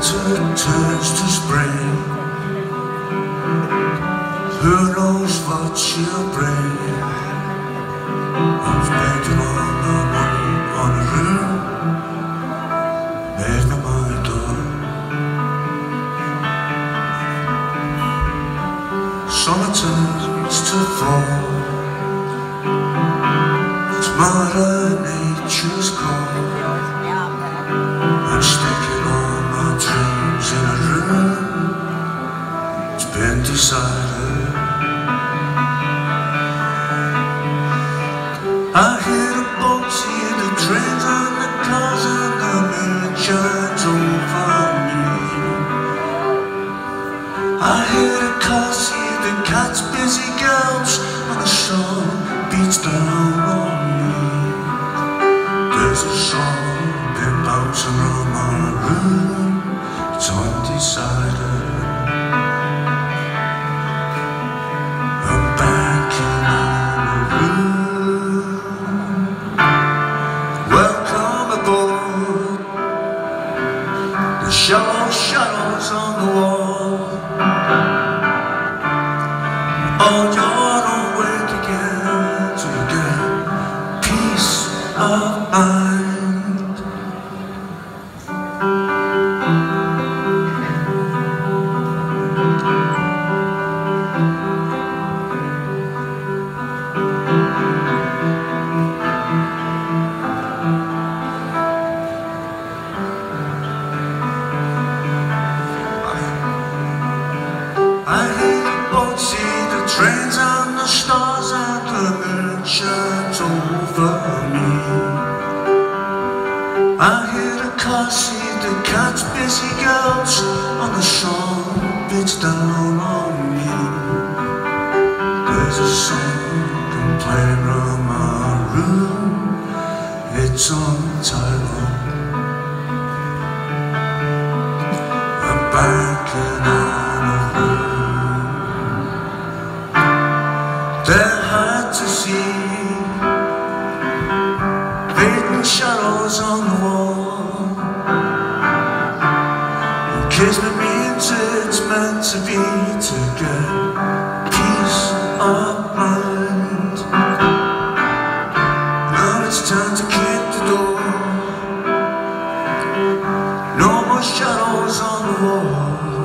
turns to spring. Who knows what she'll bring? I'm spending all my money on a room. My mind up. Summer turns to fall. It's I hear the boats, hear the trains and the cars and the moon shines over me. I hear the cars, hear the cats, busy girls, and the sun beats down on me. There's a song been bouncing around my room. It's undecided. Shallow shadows on the wall. On trains and the stars and the moon shines over me. I hear the cars, see the cats, busy girls, and the sun beats down on me. There's a song playing around my room. It's on I'm shadows on the wall. In case it means it's meant to be To get peace of mind? Now it's time to keep the door. No more shadows on the wall.